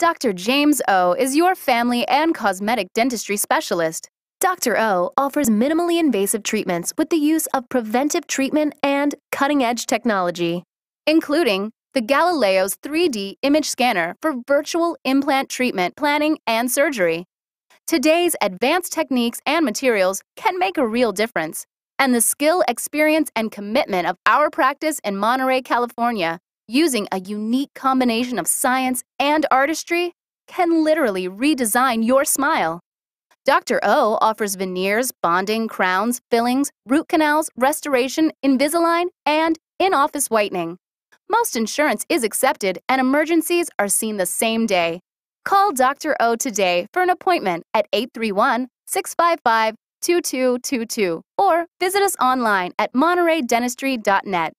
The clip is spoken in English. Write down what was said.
Dr. James O is your family and cosmetic dentistry specialist. Dr. O offers minimally invasive treatments with the use of preventive treatment and cutting edge technology, including the Galileos 3D image scanner for virtual implant treatment planning and surgery. Today's advanced techniques and materials can make a real difference, and the skill, experience, and commitment of our practice in Monterey, California, using a unique combination of science and artistry, can literally redesign your smile. Dr. O offers veneers, bonding, crowns, fillings, root canals, restoration, Invisalign, and in office whitening. Most insurance is accepted and emergencies are seen the same day. Call Dr. O today for an appointment at 831 655 2222 or visit us online at montereydentistry.net.